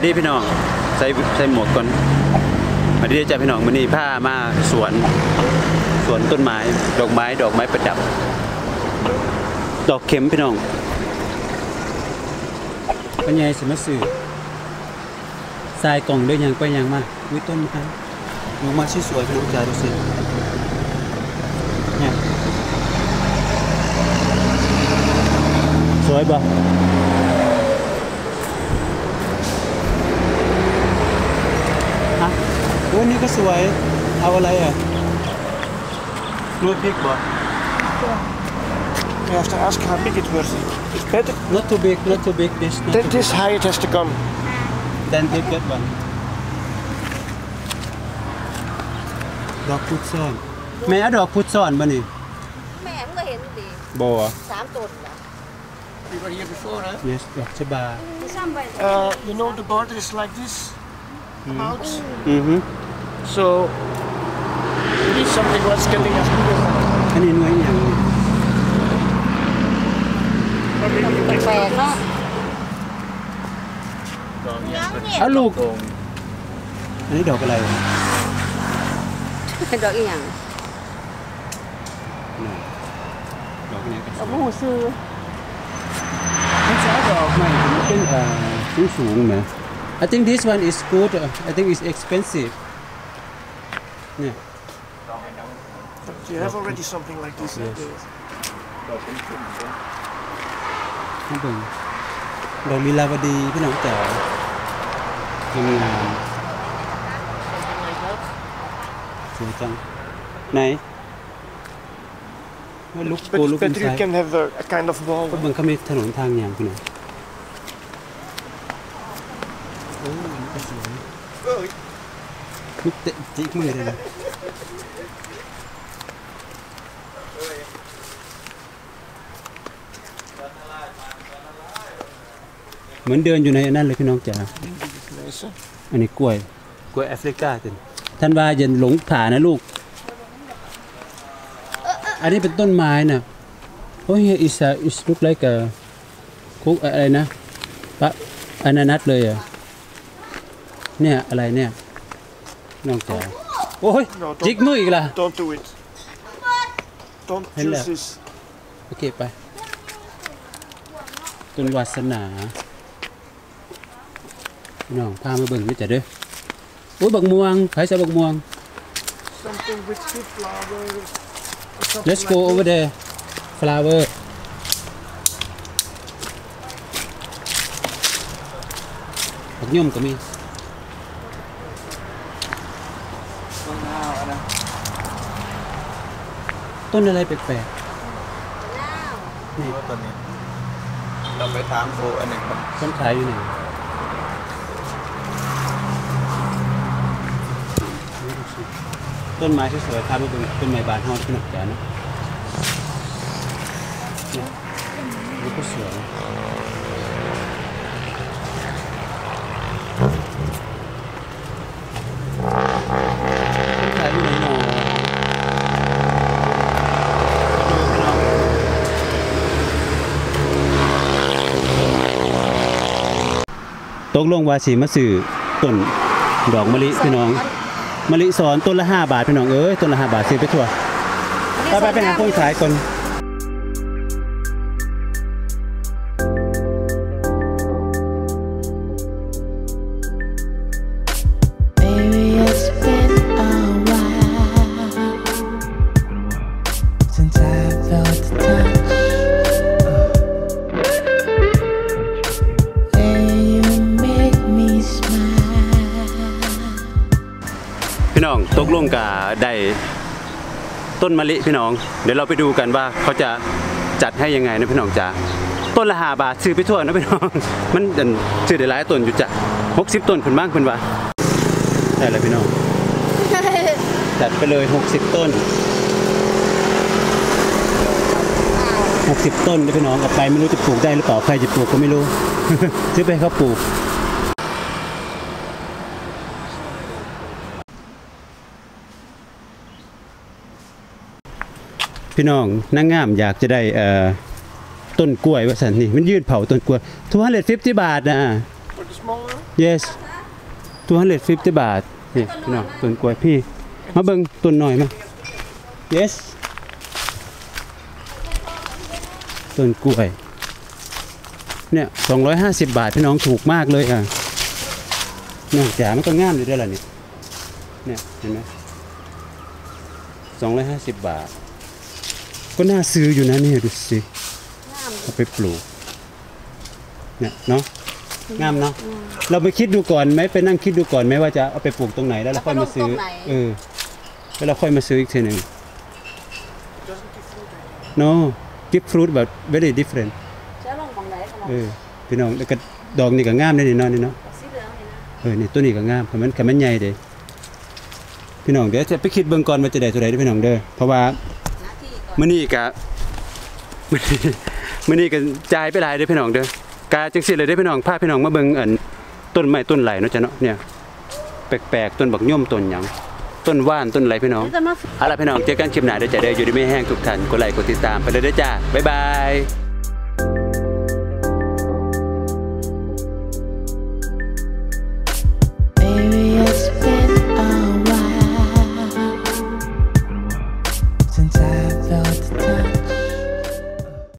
วัสดีพี่น้องใส่ใส่หมวกก่อนสวัสดีจ้าพี่น้องมื้อนี้พามาสวนสวนต้นไม้ดอกไม้ดอกไม้ประดับ ดอกเข็มพี่น้องปัญญาสมาซื้อทรายกล่องด้วยยังไปยังมาวิต้นครับดอกไม้สวยๆพี่น้องจ๋าดูสิเนี่ยสวยบ่ โอ้ยนี่ก็สวย เอาอะไรอ่ะนูพริกบ่ You have to ask how big it was. It's better. not too big not too big this not Th- too this high it has to come. big. then take that one ดอกพุทธซ่อน แม่ดอกพุทธซ่อนบ่นี่ แม่มันก็เห็นดี บ่ สามต้นละ We were here before, huh? yes ดอกชบา มีซ้ำไป Uh, you know the border is like this. Out. อือฮึ So it is something was getting us to this. Kanin mo yan. Pera. Alug. Ano daw kalay? Yang. Dog ni. Dog mo sư. Ang sa dog ah, sung. I think this one is good. I think it's expensive. เนี่ย Do you have already something like this? Yes. Yes. ข้างบนดอกลีลาวดีพี่น้องจ๋าทำงานสวยจังไหนว่าลุกโก But, ลุก but อิน you ไซด์ can have a, a kind of wall. ก็เบิ่งเขามีถนนทางอย่างพี่น้อง โอ้ยนี่ก็สวยลุกเตะจิกมือเลยนะเหมือนเดินอยู่ในนั้นเลยพี่น้องจ๋า อันนี้กล้วย กล้วยแอฟริกาจ้ะท่านว่าอย่าหลงผ่านะลูก อันนี้เป็นต้นไม้นะโอ้ย is a is look like a คุกอะไรนะปะอนานัตเลยอะ เนี่ยอะไรเนี่ย น้องจ๋าโอ้ย No, จิก don't, มืออีกล่ะ don't do it. Don't Hello. use this. โอเคไป ต้นวาสนาพี่น้องพามาเบิ่งนี่จ้ะเด้อโอ้ยบักม่วงใครจะบักม่วง Something with two flowers. or something Let's like go this. over there. Flower. ผักย่อมก็มี ต้นอะไรแปลกน้าวๆนี่ตัวนี้ เราไปถามโคอันหนึ่งครับต้นขายอยู่ไหนต้นไม้สวยๆพามาดูต้นไม้บานเฮาที่หนักแก่นะเนี่ยนี่ก็สวยต้นขายอยู่ไหนหนอ ตกลงว่าสีมาสื่อต้นดอกมะลิพี่น้องมะลิสอนต้นละ5บาทพี่น้องเอ้ยต้นละ5บาทซื้อไปทั่วไปไปไปหาคนขายก่อน ตกลงกาได้ต้นมะลิพี่น้อง เดี๋ยวเราไปดูกันว่าเขาจะจัดให้ยังไงนะพี่น้องจ๋าต้นละ5บาทซื้อไปทั่วนะพี่น้อง มันอันซื้อได้หลายต้นอยู่จ้ะ60ต้นเพิ่นบ้างเพิ่นว่าได้แล้วพี่น้อง จัดไปเลย60ต้น60ต้นนะพี่น้องเอาไปไม่รู้จะปลูกได้หรือเปล่าใครจะปลูกก็ไม่รู้ ซื้อไปให้เขาปลูก พี่น้องนางงามอยากจะได้เอ่อต้นกล้วยว่าสันนี่มันยืดเผาต้นกล้วย250บาทนะ For the smaller one? yes 250บาทนี่พี่น้องต้นกล้วยพี่มาเบิ่งต้นหน่อยมา yes ต้นกล้วยเนี่ย250 บาทพี่น้องถูกมากเลยอะเนี่ยจ๋ามันก็งามอยู่ด้วยล่ะเนี่ยเนี่ยเห็นไหม250 บาท ก็น่าซื้ออยู่นะเนี่ยดูสิเอาไปปลูกเนี่ยเนาะงามเนาะเราไปคิดดูก่อนไหมไปนั่งคิดดูก่อนไหมว่าจะเอาไปปลูกตรงไหนแล้วเราค่อยมาซื้อเออแล้วเราค่อยมาซื้ออีกทีหนึ่ง no give fruit but very different ใช้ลงของไหนขนาดเออพี่น้องแล้วก็ดอกนี่ก็งามเลยนี่เนาะนี่เนาะสีเหลืองนี่นะเออนี่ตัวนี้ก็งามคันมันคันมันใหญ่เด้พี่น้องเดี๋ยวจะไปคิดเบิ่งก่อนว่าจะได้ตัวใดเด้อพี่น้องเด้อเพราะว่าหน้าที่ก่อน มื้อนี้ก็มื้อนี้มื้อนี้ก็จ่ายไปหลายเด้อพี่น้องเด้อกาจังซี่เลยเด้อพี่น้องพาพี่น้องมาเบิ่งอันต้นไม้ต้นไหลเนาะจ้ะเนาะเนี่ยแปลกๆต้นบักย่อมต้นหยังต้นว่านต้นอะไรพี่น้องเดี๋ยวจะมาเอาล่ะพี่น้องเจอกันคลิปหน้าเด้อจ้ะเด้ออยู่ดีไม่แห้งทุกท่านกดไลค์กดติดตามไปเลยเด้อจ้าบ๊ายบาย